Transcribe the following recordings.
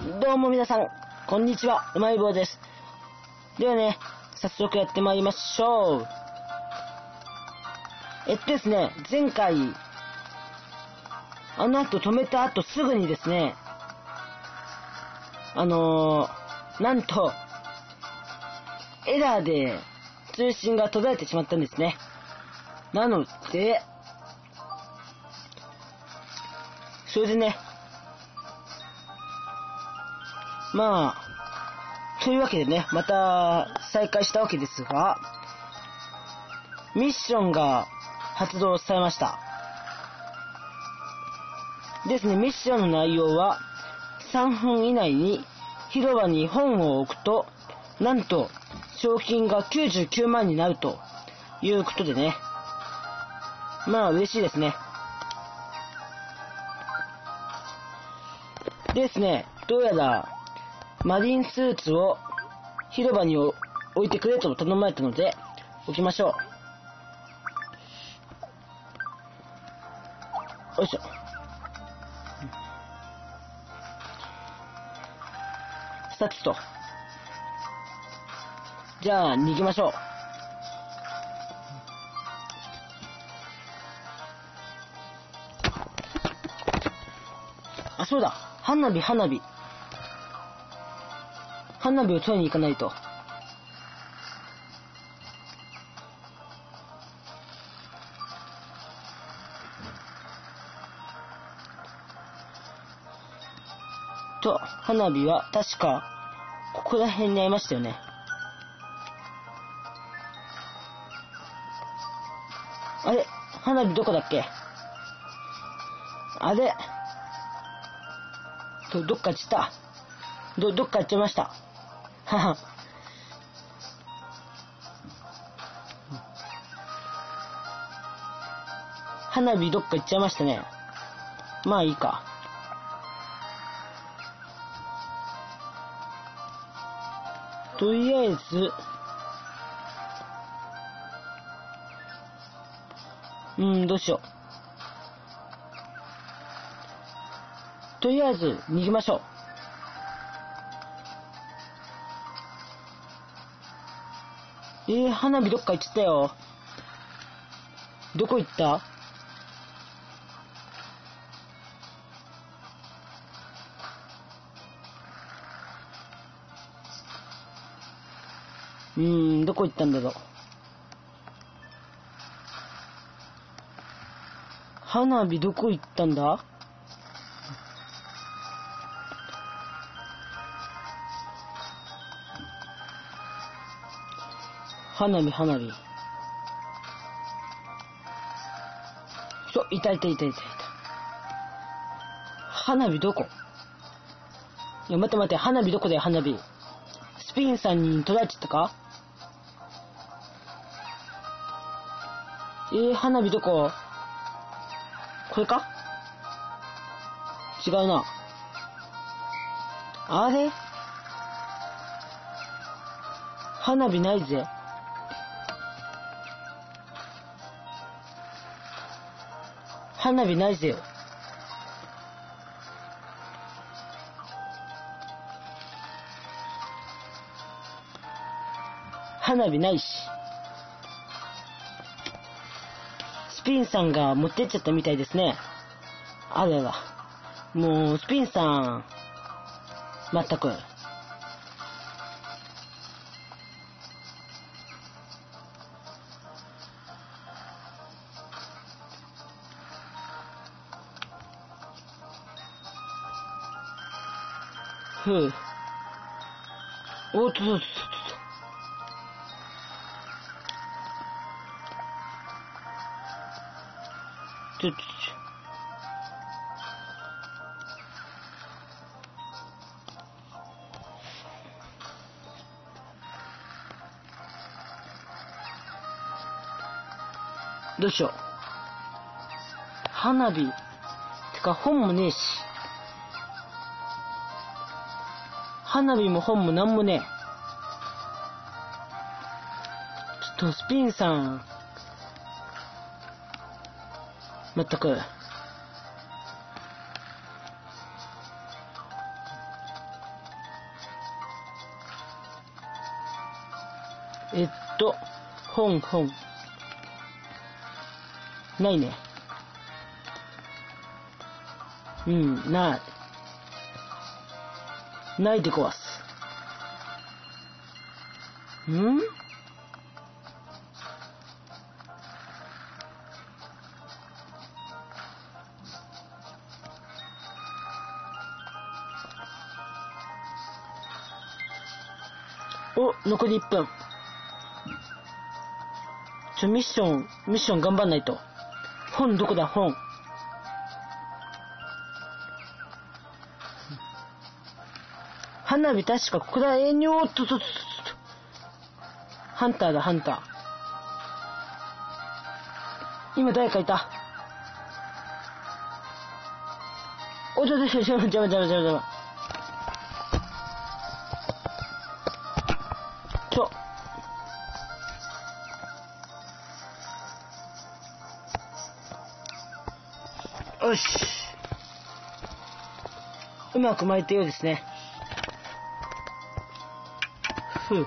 どうも皆さん、こんにちは、うまい棒です。ではね、早速やってまいりましょう。えっとですね、前回、あの後止めた後すぐにですね、あのー、なんと、エラーで通信が途絶えてしまったんですね。なので、それでね、まあ、というわけでね、また再開したわけですが、ミッションが発動されました。ですね、ミッションの内容は、3分以内に広場に本を置くと、なんと、賞金が99万になるということでね。まあ、嬉しいですね。ですね、どうやら、マリンスーツを広場に置いてくれと頼まれたので、置きましょう。よいしょ。スタッツと。じゃあ、逃げましょう。あ、そうだ。花火、花火。花火を取りに行かないと。と、花火は確か、ここら辺にありましたよね。あれ花火どこだっけ？あれど、どっか行っちゃった。ど、どっか行っちゃいました。はは。花火どっか行っちゃいましたね。まあいいか。とりあえず、うん、どうしよう。とりあえず、逃げましょう。えー、花火どっか行っちゃったよ。どこ行った？うーん、どこ行ったんだろう。花火どこ行ったんだ？花火、花火。そ、いたいたいたいたいた。花火どこ？いや、待って待って、花火どこだよ、花火。スピンさんに取られちゃったか？えー、花火どこ？これか？違うな。あれ？花火ないぜ。花火ないぜよ。花火ないし。スピンさんが持ってっちゃったみたいですね。あらら。もう、スピンさん、まったく。ふう。おっとっとっと。ちょ、ちょ、ちょ。どうしよう。花火。てか本もねえし。花火も本もなんもねえちょっとスピンさん、まったく、えっと、本本。ないね。うん、ない。ないで壊す。ん？お、残り1分。ちょ、ミッション、ミッション頑張んないと。本どこだ、本。花火確かここだ、えにょーっとっとっとっと。ハンターだ、ハンター。今誰かいた。お、ちょ、ちょ、ちょ、ちょ、邪魔、邪魔、邪魔、邪魔。ちょ。よし。うまく巻いたようですね。ふう。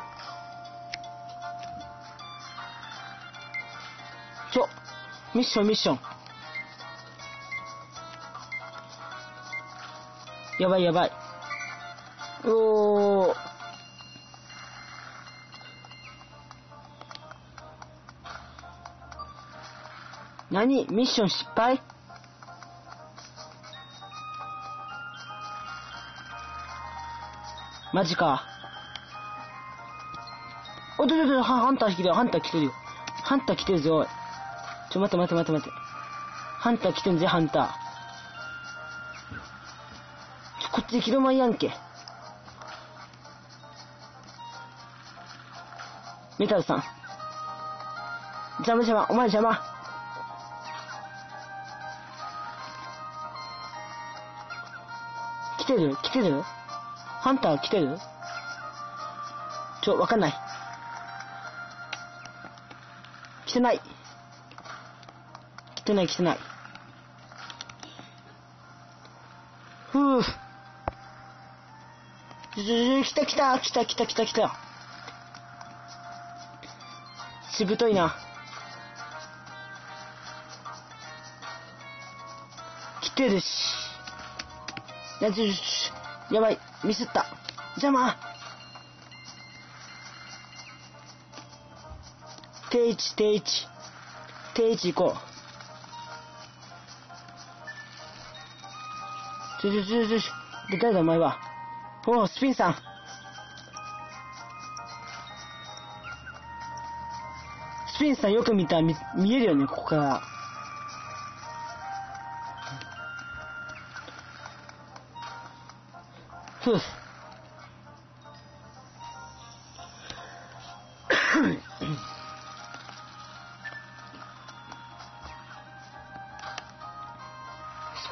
ちょ、ミッションミッション。やばいやばい。おー。何？ミッション失敗？マジか。お、どどど、ハンター来てるよ、ハンター来てるよ。ハンター来てるぞ、おい。ちょ、待って待って待って待って。ハンター来てんぜ、ハンター。ちょ、こっちで広まいやんけ。メタルさん。邪魔邪魔、お前邪魔。来てる？来てる？ハンター来てる？ちょ、わかんない。来てない。来てない来てない。ふぅ。来た来た来た来た来た来た。しぶといな。来てるし。やちょちょちょやばい、ミスった。邪魔。定位置、定位置。定位置行こう。ちょちょちょちょちょ。で、誰だお前は。おう、スピンさん。スピンさんよく見たら見見えるよね、ここから。ふう。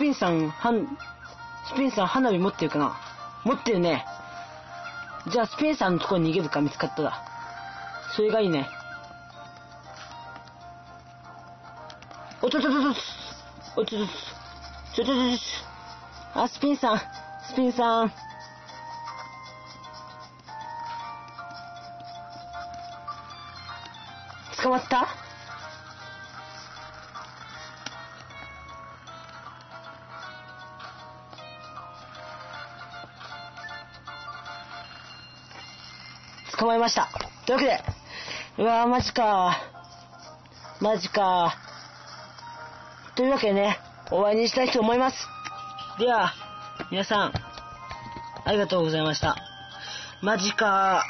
ンさん、はん、スピンさん花火持ってるかな？持ってるね。じゃあスピンさんのとこに逃げるか見つかったら。それがいいね。おちょちょちょちょおちょちょちょちょちょちょちょあ、スピンさん、スピンさん。捕まった捕まえました。というわけで、うわー、マジかマジかというわけでね、終わりにしたいと思います。では、皆さん、ありがとうございました。マジか